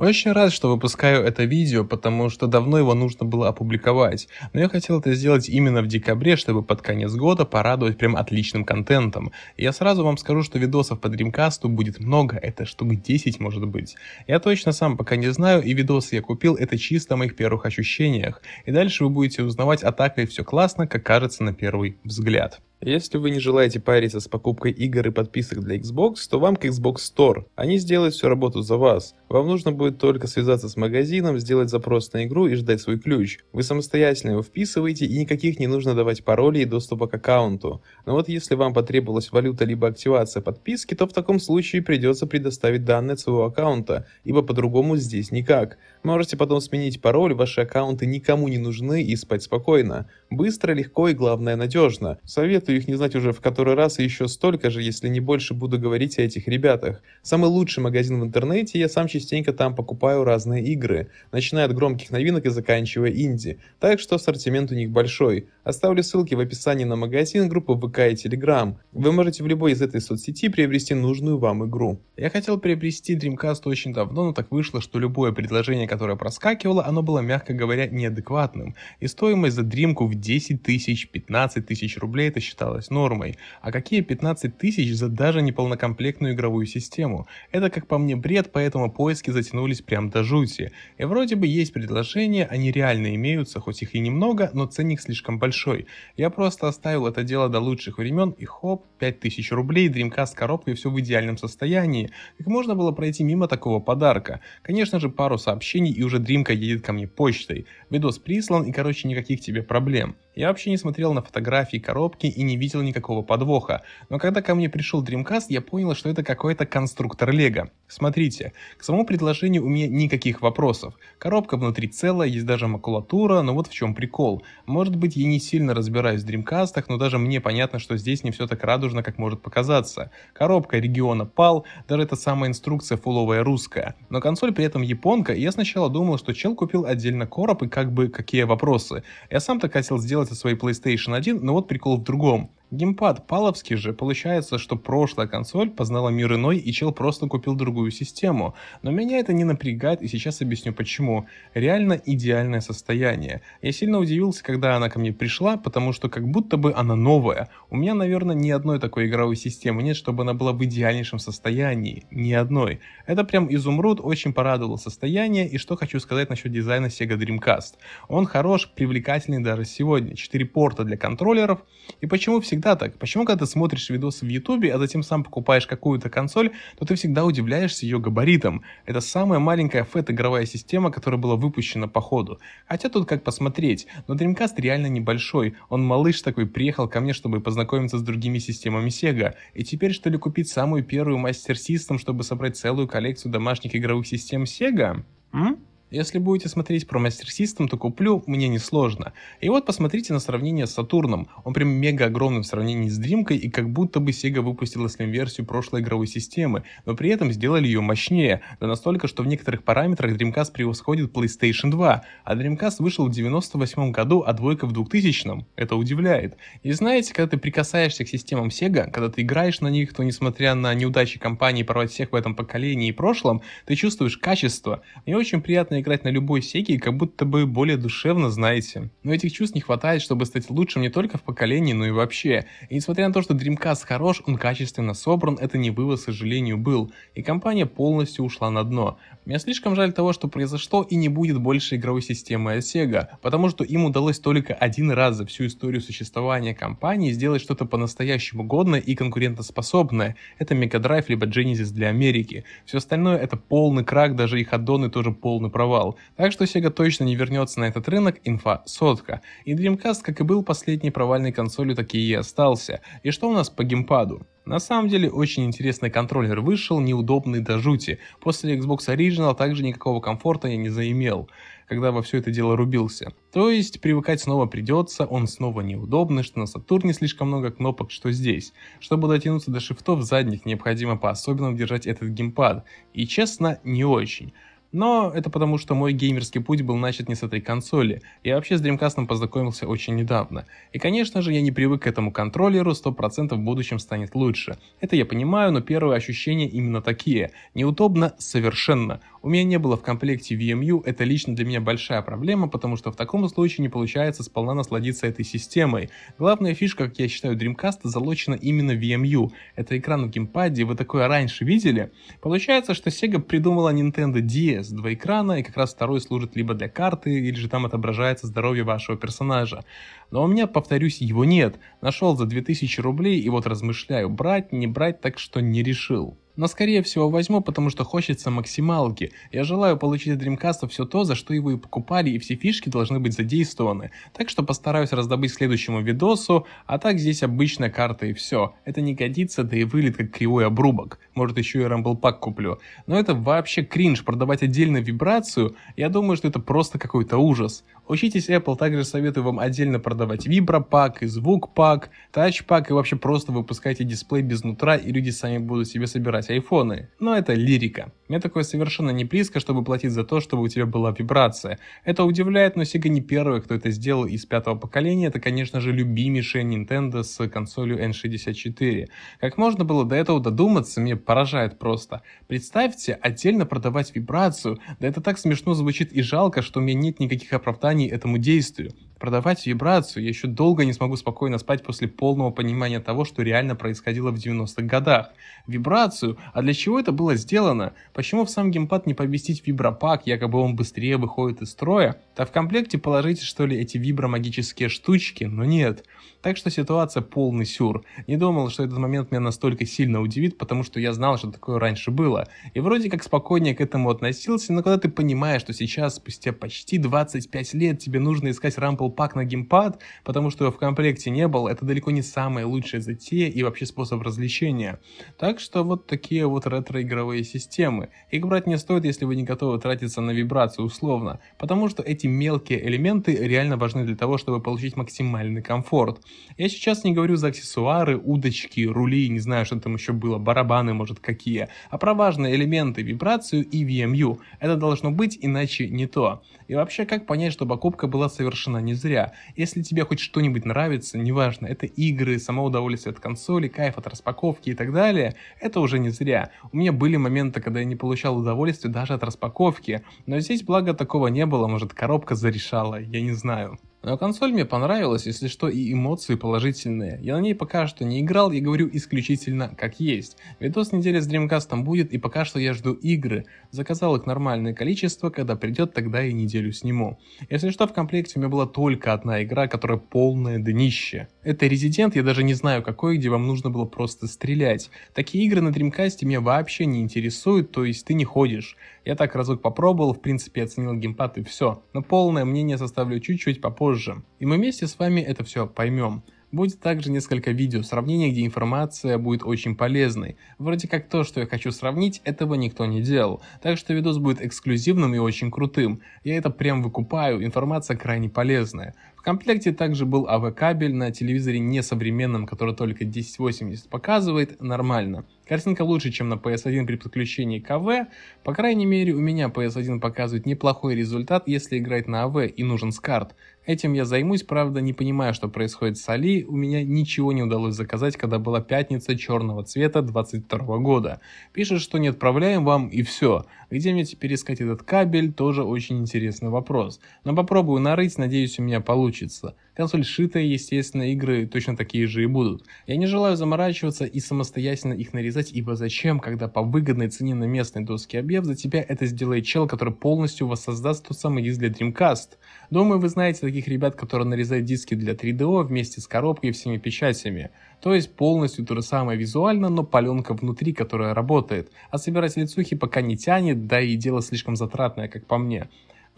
Очень рад, что выпускаю это видео, потому что давно его нужно было опубликовать, но я хотел это сделать именно в декабре, чтобы под конец года порадовать прям отличным контентом. Я сразу вам скажу, что видосов по Dreamcast будет много, это штук 10 может быть. Я точно сам пока не знаю, и видосы я купил, это чисто о моих первых ощущениях. И дальше вы будете узнавать, а так ли все классно, как кажется на первый взгляд. Если вы не желаете париться с покупкой игр и подписок для Xbox, то вам к Xbox Store. Они сделают всю работу за вас. Вам нужно будет только связаться с магазином, сделать запрос на игру и ждать свой ключ. Вы самостоятельно его вписываете и никаких не нужно давать паролей и доступа к аккаунту. Но вот если вам потребовалась валюта либо активация подписки, то в таком случае придется предоставить данные от своего аккаунта, ибо по-другому здесь никак. Можете потом сменить пароль, ваши аккаунты никому не нужны и спать спокойно. Быстро, легко и главное надежно. Советую их не знать уже в который раз и еще столько же, если не больше буду говорить о этих ребятах. Самый лучший магазин в интернете, я сам частенько там покупаю разные игры, начиная от громких новинок и заканчивая инди. Так что ассортимент у них большой. Оставлю ссылки в описании на магазин, группу ВК и Telegram. Вы можете в любой из этой соцсети приобрести нужную вам игру. Я хотел приобрести Dreamcast очень давно, но так вышло, что любое предложение, которое проскакивало, оно было, мягко говоря, неадекватным. И стоимость за дримку в 10 тысяч, 15 тысяч рублей это считалось нормой. А какие 15 тысяч за даже неполнокомплектную игровую систему? Это, как по мне, бред, поэтому поиски затянулись прям до жути. И вроде бы есть предложения, они реально имеются, хоть их и немного, но ценник слишком большой. Я просто оставил это дело до лучших времен и хоп, 5000 рублей, Dreamcast коробка и все в идеальном состоянии. Как можно было пройти мимо такого подарка? Конечно же, пару сообщений и уже Дримка едет ко мне почтой. Видос прислан и короче никаких тебе проблем. Я вообще не смотрел на фотографии коробки и не видел никакого подвоха. Но когда ко мне пришел Dreamcast, я понял, что это какой-то конструктор Лего. Смотрите, к самому предложению у меня никаких вопросов. Коробка внутри целая, есть даже макулатура, но вот в чем прикол. Может быть я не сильно разбираюсь в Dreamcast, но даже мне понятно, что здесь не все так радужно, как может показаться. Коробка региона PAL, даже эта самая инструкция фуловая русская. Но консоль при этом японка, и я сначала думал, что чел купил отдельно короб и как бы какие вопросы. Я сам так хотел сделать со своей PlayStation 1, но вот прикол в другом. Геймпад паловский же, получается, что прошлая консоль познала мир иной и чел просто купил другую систему. Но меня это не напрягает и сейчас объясню почему. Реально идеальное состояние. Я сильно удивился, когда она ко мне пришла, потому что как будто бы она новая. У меня, наверное, ни одной такой игровой системы нет, чтобы она была в идеальнейшем состоянии. Ни одной. Это прям изумруд, очень порадовало состояние. И что хочу сказать насчет дизайна Sega Dreamcast. Он хорош, привлекательный даже сегодня. 4 порта для контроллеров. И почему всегда всегда так. Почему, когда ты смотришь видосы в Ютубе, а затем сам покупаешь какую-то консоль, то ты всегда удивляешься ее габаритом. Это самая маленькая FAT игровая система, которая была выпущена по ходу. Хотя тут как посмотреть, но Dreamcast реально небольшой. Он малыш такой приехал ко мне, чтобы познакомиться с другими системами Sega. И теперь что ли купить самую первую Master System, чтобы собрать целую коллекцию домашних игровых систем Sega? М? Если будете смотреть про Master System, то куплю, мне не сложно. И вот посмотрите на сравнение с Сатурном. Он прям мега огромный в сравнении с Дримкой, и как будто бы Sega выпустила Slim-версию прошлой игровой системы, но при этом сделали ее мощнее, да настолько, что в некоторых параметрах Dreamcast превосходит PlayStation 2, а Dreamcast вышел в 98 году, а двойка в 2000 Это удивляет. И знаете, когда ты прикасаешься к системам Sega, когда ты играешь на них, то несмотря на неудачи компании порвать всех в этом поколении и прошлом, ты чувствуешь качество. Мне очень приятно играть на любой секе, как будто бы более душевно, знаете. Но этих чувств не хватает, чтобы стать лучшим не только в поколении, но и вообще. И несмотря на то, что Dreamcast хорош, он качественно собран, это не вывод, к сожалению, был. И компания полностью ушла на дно. Мне слишком жаль того, что произошло и не будет больше игровой системы от Sega, потому что им удалось только один раз за всю историю существования компании сделать что-то по-настоящему годное и конкурентоспособное. Это Mega Drive либо Genesis для Америки. Все остальное это полный крак, даже их аддоны тоже полный провал провал. Так что Sega точно не вернется на этот рынок, инфа сотка. И Dreamcast, как и был последней провальной консолью, так и остался. И что у нас по геймпаду? На самом деле очень интересный контроллер вышел, неудобный до жути. После Xbox Original также никакого комфорта я не заимел, когда во все это дело рубился. То есть привыкать снова придется, он снова неудобный, что на Сатурне слишком много кнопок, что здесь. Чтобы дотянуться до шифтов задних, необходимо по-особенному держать этот геймпад. И честно, не очень. Но это потому, что мой геймерский путь был начат не с этой консоли. Я вообще с Dreamcast познакомился очень недавно. И конечно же, я не привык к этому контроллеру, 100% в будущем станет лучше. Это я понимаю, но первые ощущения именно такие. Неудобно совершенно. У меня не было в комплекте VMU, это лично для меня большая проблема, потому что в таком случае не получается сполна насладиться этой системой. Главная фишка, как я считаю, Dreamcast залочена именно VMU. Это экран в геймпаде, вы такое раньше видели? Получается, что Sega придумала Nintendo DS, два экрана, и как раз второй служит либо для карты, или же там отображается здоровье вашего персонажа. Но у меня, повторюсь, его нет. Нашел за 2000 рублей и вот размышляю, брать, не брать, так что не решил. Но скорее всего возьму, потому что хочется максималки. Я желаю получить от Dreamcast все то, за что его и покупали, и все фишки должны быть задействованы. Так что постараюсь раздобыть следующему видосу, а так здесь обычная карта и все. Это не годится, да и вылет как кривой обрубок. Может еще и Rumble Pack куплю. Но это вообще кринж, продавать отдельно вибрацию, я думаю, что это просто какой-то ужас. Учитесь Apple, также советую вам отдельно продавать вибропак, и звук-пак, тач-пак и вообще просто выпускайте дисплей без нутра и люди сами будут себе собирать айфоны. Но это лирика. Мне такое совершенно не близко, чтобы платить за то, чтобы у тебя была вибрация. Это удивляет, но Sega не первый, кто это сделал из пятого поколения. Это, конечно же, любимейшая Nintendo с консолью N64. Как можно было до этого додуматься, мне поражает просто. Представьте, отдельно продавать вибрацию. Да это так смешно звучит и жалко, что у меня нет никаких оправданий этому действию продавать вибрацию, я еще долго не смогу спокойно спать после полного понимания того, что реально происходило в 90-х годах. Вибрацию? А для чего это было сделано? Почему в сам геймпад не поместить вибропак, якобы он быстрее выходит из строя? Да в комплекте положите что ли эти вибромагические штучки, но нет. Так что ситуация полный сюр. Не думал, что этот момент меня настолько сильно удивит, потому что я знал, что такое раньше было. И вроде как спокойнее к этому относился, но когда ты понимаешь, что сейчас, спустя почти 25 лет, тебе нужно искать рампл пак на геймпад, потому что его в комплекте не было, это далеко не самая лучшая затея и вообще способ развлечения. Так что вот такие вот ретро-игровые системы. Их брать не стоит, если вы не готовы тратиться на вибрацию условно, потому что эти мелкие элементы реально важны для того, чтобы получить максимальный комфорт. Я сейчас не говорю за аксессуары, удочки, рули, не знаю, что там еще было, барабаны, может, какие, а про важные элементы, вибрацию и VMU. Это должно быть, иначе не то. И вообще, как понять, что покупка была совершена не зря? Если тебе хоть что-нибудь нравится, неважно, это игры, само удовольствие от консоли, кайф от распаковки и так далее, это уже не зря. У меня были моменты, когда я не получал удовольствия даже от распаковки, но здесь благо такого не было, может коробка зарешала, я не знаю. Но консоль мне понравилась, если что, и эмоции положительные. Я на ней пока что не играл, я говорю исключительно как есть. Видос недели с Dreamcast будет, и пока что я жду игры. Заказал их нормальное количество, когда придет, тогда и неделю сниму. Если что, в комплекте у меня была только одна игра, которая полное днище. Это Resident, я даже не знаю какой, где вам нужно было просто стрелять. Такие игры на Dreamcast меня вообще не интересуют, то есть ты не ходишь. Я так разок попробовал, в принципе оценил геймпад и все. Но полное мнение составлю чуть-чуть попозже. И мы вместе с вами это все поймем. Будет также несколько видео сравнения, где информация будет очень полезной. Вроде как то, что я хочу сравнить, этого никто не делал. Так что видос будет эксклюзивным и очень крутым. Я это прям выкупаю, информация крайне полезная. В комплекте также был AV-кабель на телевизоре несовременном, который только 1080 показывает, нормально. Картинка лучше, чем на PS1 при подключении к AV. По крайней мере, у меня PS1 показывает неплохой результат, если играть на AV и нужен скарт. Этим я займусь, правда, не понимаю, что происходит с Али. У меня ничего не удалось заказать, когда была пятница черного цвета 22 года. Пишет, что не отправляем вам и все. Где мне теперь искать этот кабель, тоже очень интересный вопрос. Но попробую нарыть, надеюсь у меня получится. Консоль шитая, естественно, игры точно такие же и будут. Я не желаю заморачиваться и самостоятельно их нарезать, ибо зачем, когда по выгодной цене на местной доске объев за тебя это сделает чел, который полностью воссоздаст тот самый диск для Dreamcast. Думаю, вы знаете таких ребят, которые нарезают диски для 3DO вместе с коробкой и всеми печатями. То есть полностью то же самое визуально, но паленка внутри, которая работает. А собирать лицухи пока не тянет, да и дело слишком затратное, как по мне.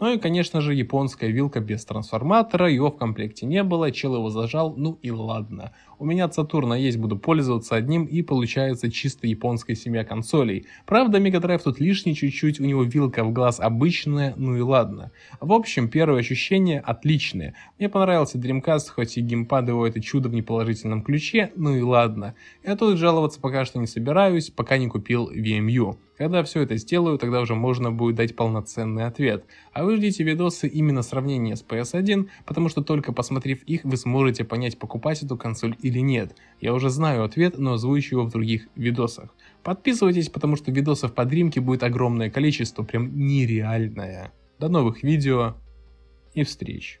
Ну и, конечно же, японская вилка без трансформатора, его в комплекте не было, чел его зажал, ну и ладно. У меня от Сатурна есть, буду пользоваться одним и получается чисто японская семья консолей. Правда, Drive тут лишний чуть-чуть, у него вилка в глаз обычная, ну и ладно. В общем, первые ощущения отличные. Мне понравился Dreamcast, хоть и геймпад его это чудо в неположительном ключе, ну и ладно. Я тут жаловаться пока что не собираюсь, пока не купил VMU. Когда все это сделаю, тогда уже можно будет дать полноценный ответ. А вы ждите видосы именно сравнения с PS1, потому что только посмотрев их, вы сможете понять, покупать эту консоль или нет. Я уже знаю ответ, но озвучу его в других видосах. Подписывайтесь, потому что видосов по дримке будет огромное количество, прям нереальное. До новых видео и встреч.